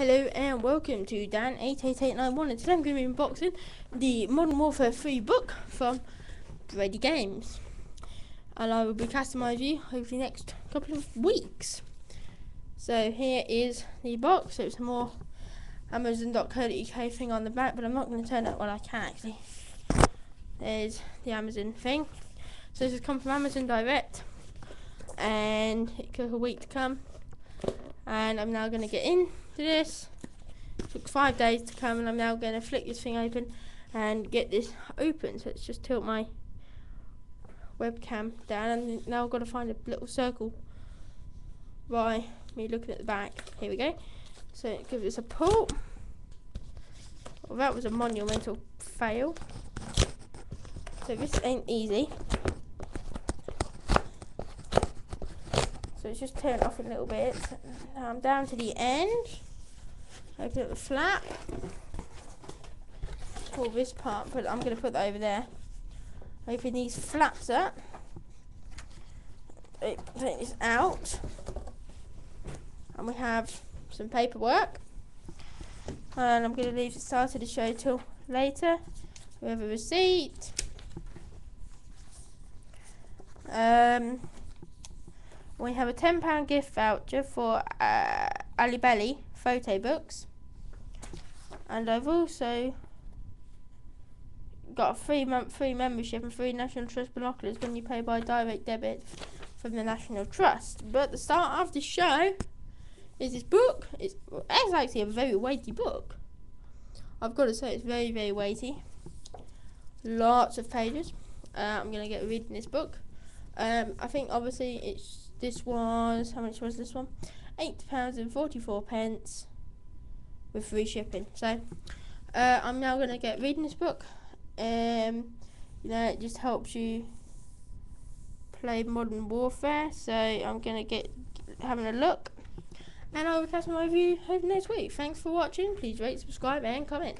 Hello and welcome to Dan88891 and today I'm going to be unboxing the Modern Warfare 3 book from BradyGames and I will be casting my review over the next couple of weeks. So here is the box, so it's a more Amazon.co.uk thing on the back but I'm not going to turn it, well I can actually. There's the Amazon thing. So this has come from Amazon Direct and it took a week to come and I'm now going to get into this. It took five days to come, and I'm now going to flick this thing open and get this open. So let's just tilt my webcam down, and now I've got to find a little circle by me looking at the back. Here we go. So give this a pull. Well, that was a monumental fail. So this ain't easy. So it's just turned off a little bit. Now I'm down to the end. Open up the flap. Pull this part, but I'm going to put that over there. Open these flaps up. Take this out. And we have some paperwork. And I'm going to leave the start of the show till later. We have a receipt. Um, we have a £10 gift voucher for uh, Albelli photo books. And I've also got a free month free membership and free National Trust binoculars when you pay by direct debit from the National Trust. But the start of the show is this book. It's, it's actually a very weighty book. I've got to say it's very, very weighty. Lots of pages. Uh, I'm going to get reading this book. Um, I think obviously it's this was how much was this one? Eight pounds and forty four pence with free shipping. So uh, I'm now gonna get reading this book. Um, you know, it just helps you play Modern Warfare. So I'm gonna get having a look, and I will cast my review next week. Thanks for watching. Please rate, subscribe, and comment.